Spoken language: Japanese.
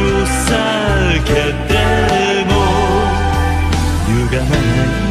を避けても歪まない